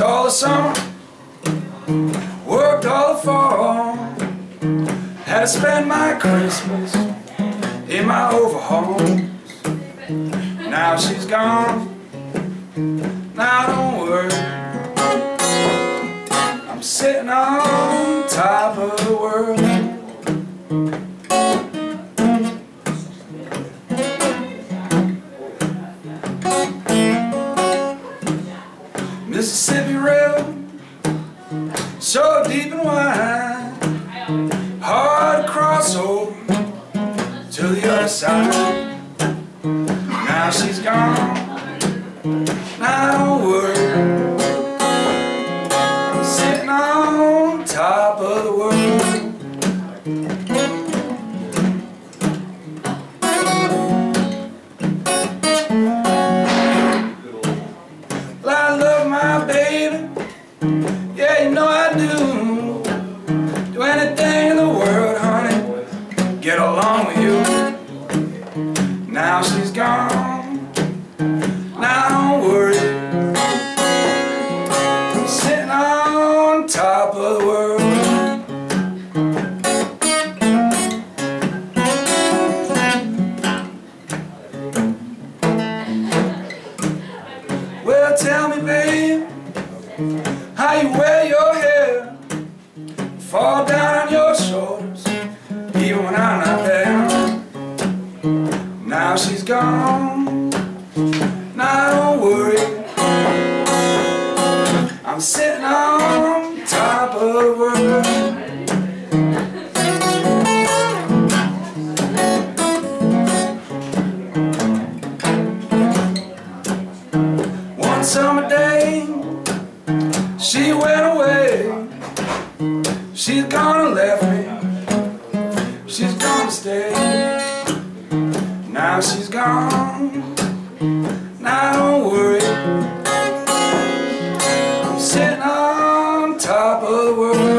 Worked all the summer, worked all the fall. Had to spend my Christmas in my overalls. Now she's gone, now don't worry. I'm sitting on top of the world. Mississippi River, so deep and wide, hard to cross over to the other side. Now she's gone, now I'm sitting on top of the along with you. Now she's gone. Now don't worry. I'm sitting on top of the world. Well, tell me, babe, how you wear your hair, fall down gone, now don't worry, I'm sitting on top of the world. One summer day, she went away. She's gonna left me. She's gonna stay. Now she's gone. Now don't worry. I'm sitting on top of the world.